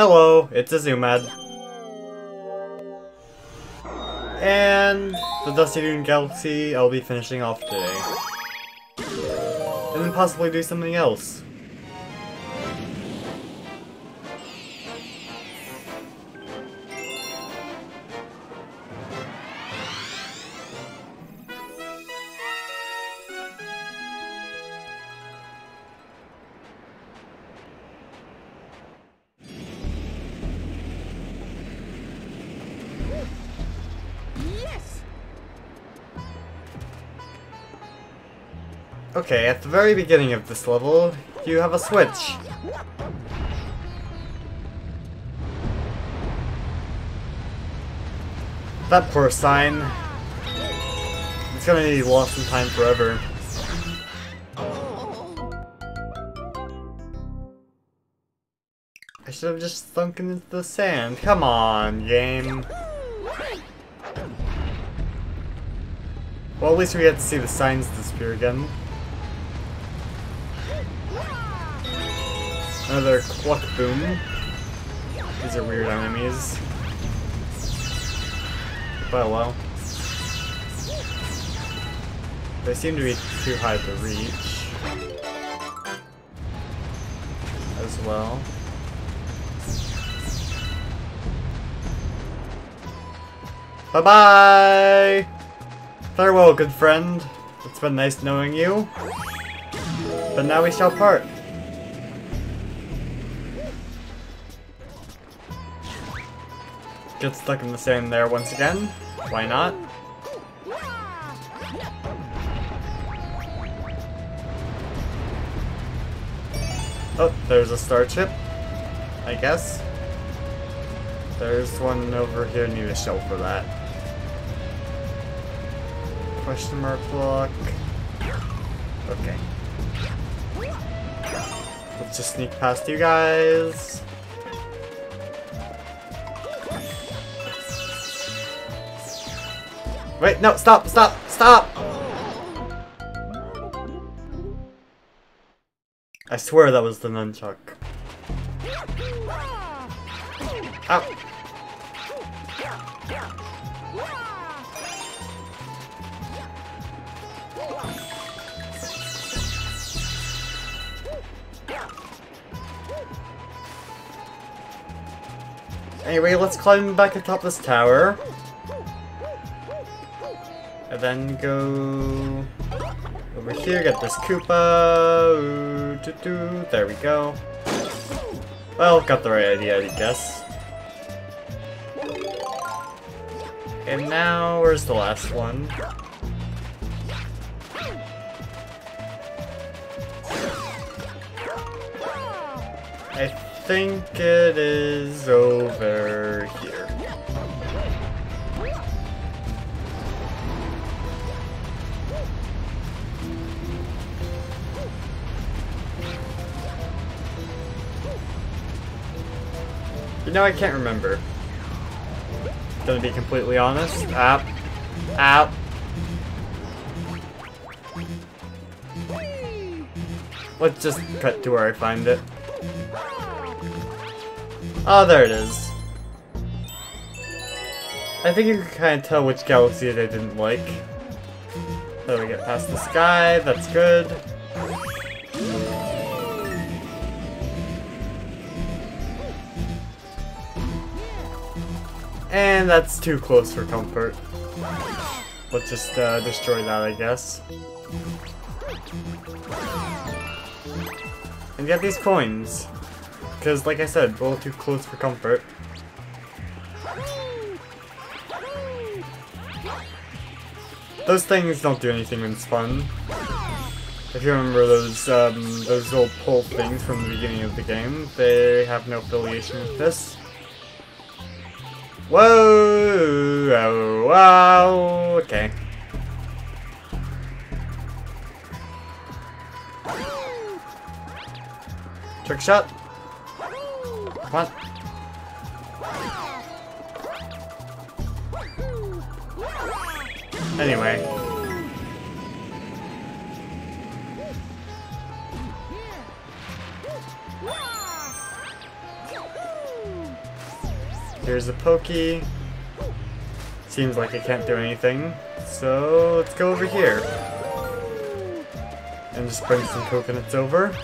Hello, it's Azumad. And the Dusty Dune Galaxy I'll be finishing off today. And then possibly do something else. Okay, at the very beginning of this level, you have a switch. That poor sign. It's gonna be lost in time forever. I should have just sunken into the sand. Come on, game. Well, at least we get to see the signs disappear again. Another Cluck Boom. These are weird enemies. But well. They seem to be too high to reach. As well. Bye-bye! Farewell, good friend. It's been nice knowing you. But now we shall part. Get stuck in the sand there once again. Why not? Oh, there's a star chip. I guess. There's one over here. Need a shell for that. Question mark block. Okay. Let's just sneak past you guys. Wait, no, stop, stop, stop! I swear that was the nunchuck. Ow! Anyway, let's climb back atop this tower. And then go over here, get this Koopa. Ooh, doo -doo. There we go. Well, got the right idea, I guess. And now, where's the last one? I think it is over You know, I can't remember. Gonna be completely honest. App. App. Let's just cut to where I find it. Oh, there it is. I think you can kind of tell which galaxy they didn't like. So we get past the sky, that's good. And that's too close for comfort. Let's just uh, destroy that, I guess. And get these coins. Because, like I said, little too close for comfort. Those things don't do anything when it's fun. If you remember those um, those old pole things from the beginning of the game, they have no affiliation with this. Whoa! Oh, wow! Okay. Trick shot. Come on. Anyway. Here's the Pokey. Seems like it can't do anything. So let's go over here. And just bring some coconuts over.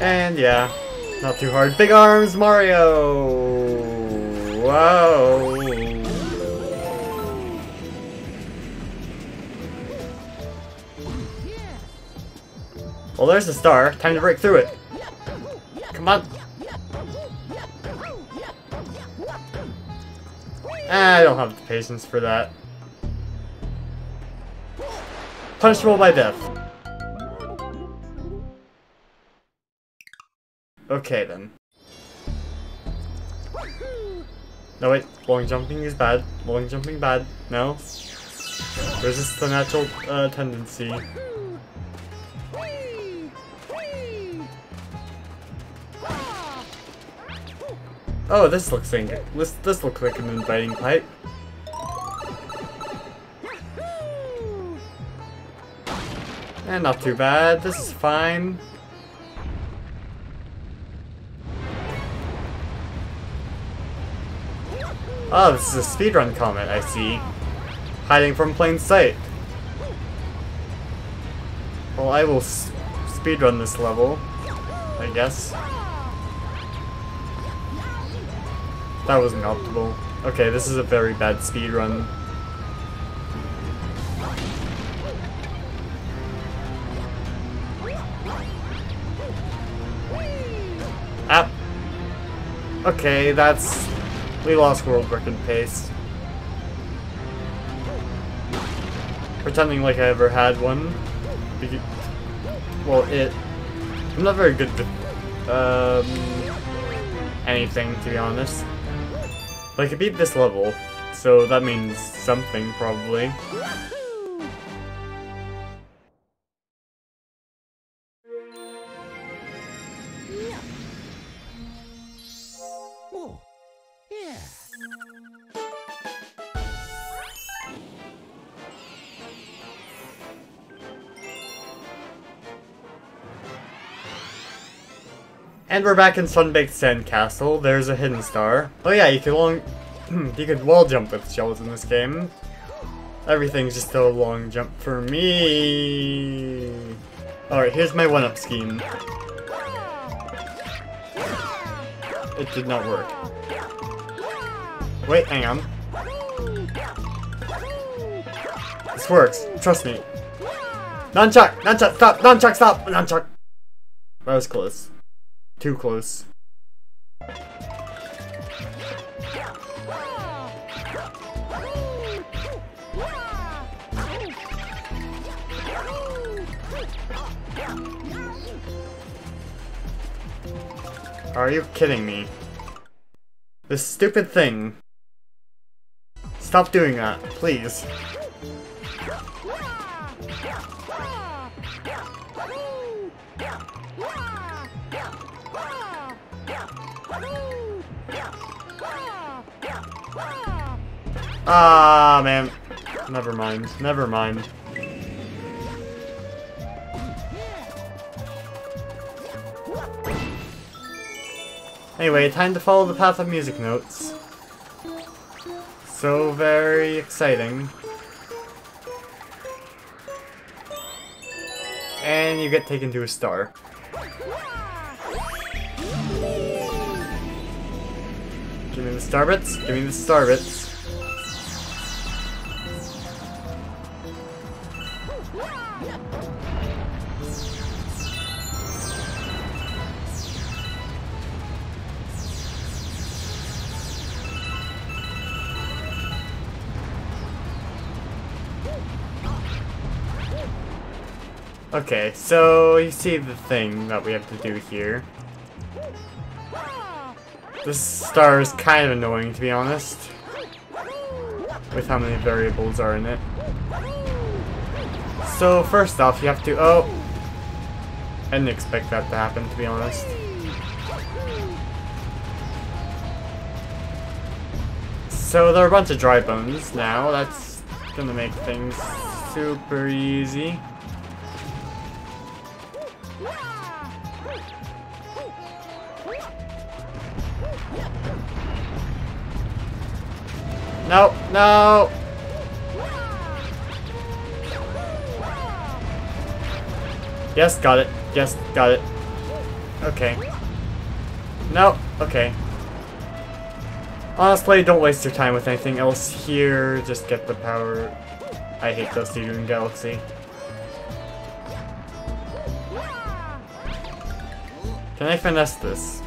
And yeah, not too hard. Big arms, Mario! Wow! Well, there's the star. Time to break through it. Come on. Ah, I don't have the patience for that. Punishable by death. Okay then. No wait, long jumping is bad. Long jumping bad. No. Resist the natural uh, tendency. Oh, this looks like this this looks like an inviting pipe. And not too bad. This is fine. Oh, this is a speedrun comment, I see. Hiding from plain sight. Well, I will speedrun this level, I guess. That wasn't optimal. Okay, this is a very bad speedrun. Ah! Okay, that's we lost world record pace. Pretending like I ever had one. Well, it... I'm not very good with... Um... Anything, to be honest. But I could beat this level, so that means something, probably. And we're back in Sunbaked Sandcastle. There's a hidden star. Oh yeah, you can long... you could wall jump with shells in this game. Everything's just a long jump for me. Alright, here's my one-up scheme. It did not work. Wait, hang on. This works. Trust me. Nunchuck! Nunchuck, stop! Nunchuck, stop! Nunchuck! That was close. Too close. Are you kidding me? This stupid thing. Stop doing that, please. Ah, man. Never mind. Never mind. Anyway, time to follow the path of music notes. So very exciting. And you get taken to a star. Give me the star bits. Give me the star Okay, so you see the thing that we have to do here. This star is kind of annoying, to be honest. With how many variables are in it. So, first off, you have to... Oh! I didn't expect that to happen, to be honest. So there are a bunch of dry bones now. That's gonna make things super easy. No, no! Yes, got it. Yes, got it. Okay. No, okay. Honestly, don't waste your time with anything else here. Just get the power. I hate Dusty Dune Galaxy. Can I finesse this?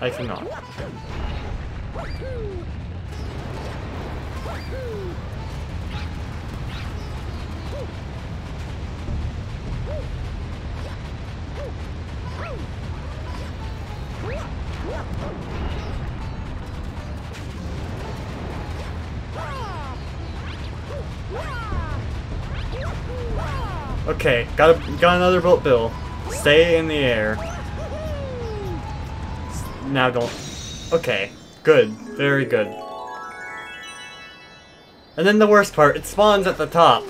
I cannot. Okay, got a, got another boat bill. Stay in the air. Now don't. Okay, good, very good. And then the worst part, it spawns at the top.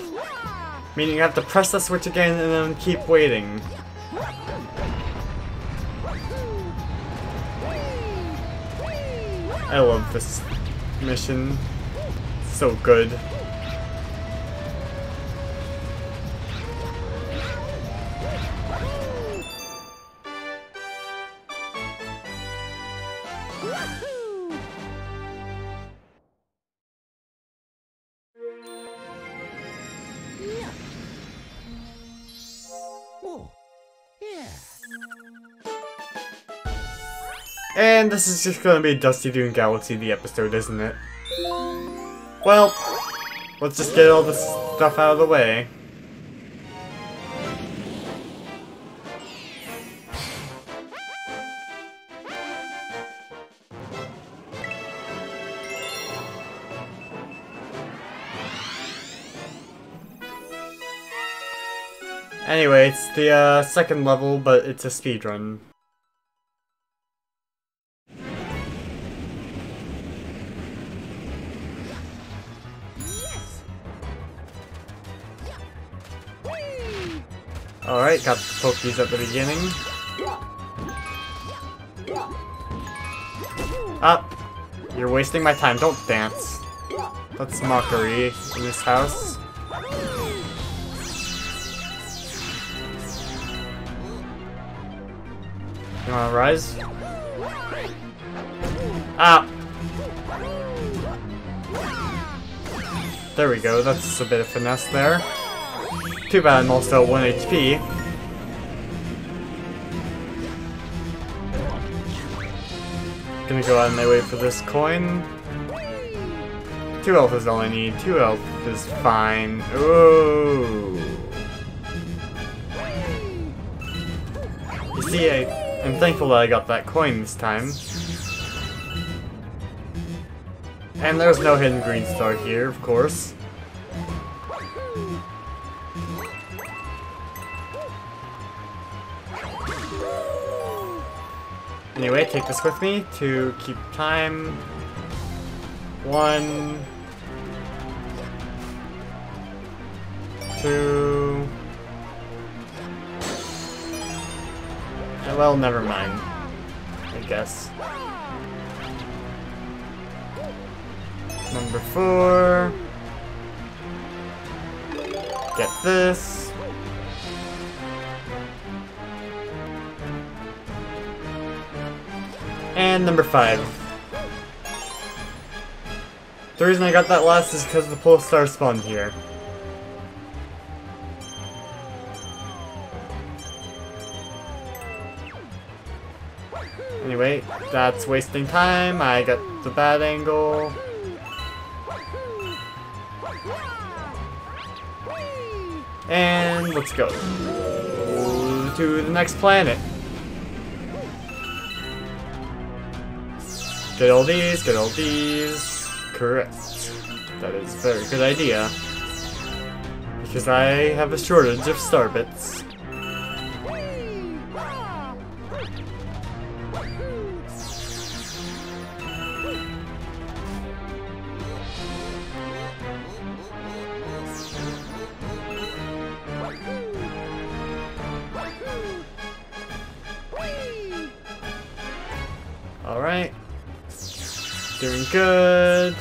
Meaning you have to press the switch again and then keep waiting. I love this mission. So good. And this is just gonna be Dusty Dune Galaxy the episode, isn't it? Well, let's just get all this stuff out of the way. Anyway, it's the uh, second level, but it's a speedrun. Got at the beginning. Up! You're wasting my time, don't dance. That's mockery in this house. You wanna rise? Ah! There we go, that's a bit of finesse there. Too bad I'm also 1 HP. Gonna go out of my way for this coin. 2 health is all I need. 2 health is fine. Ooh. You see, I, I'm thankful that I got that coin this time. And there's no hidden green star here, of course. Anyway, take this with me to keep time. One. Two. Eh, Well, never mind. I guess. Number four. Get this. And number five. The reason I got that last is because the pole star spawned here. Anyway, that's wasting time. I got the bad angle. And let's go to the next planet. Get all these, get all these. Correct. That is a very good idea. Because I have a shortage of star Doing good.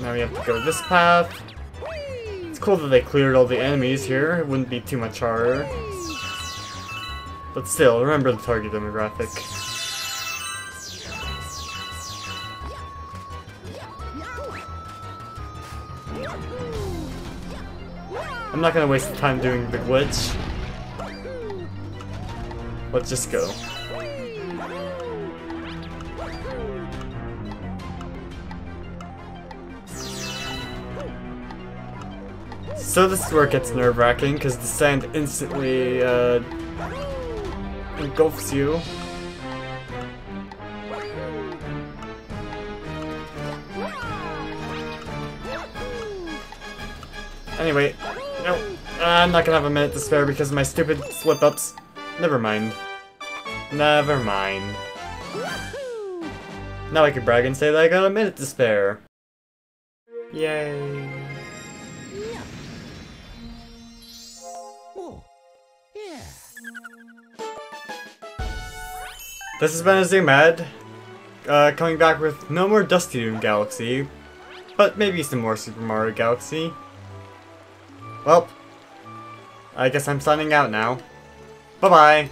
Now we have to go this path. It's cool that they cleared all the enemies here. It wouldn't be too much harder. But still, remember the target demographic. I'm not gonna waste time doing the glitch. Let's just go. So this is where it gets nerve-wracking, because the sand instantly, uh, engulfs you. Anyway, no, I'm not gonna have a minute to spare because of my stupid slip-ups. Never mind. Never mind. Now I can brag and say that I got a minute to spare. Yay. This has been Azumad, uh, coming back with no more Dusty Doom Galaxy, but maybe some more Super Mario Galaxy. Well, I guess I'm signing out now. Bye-bye!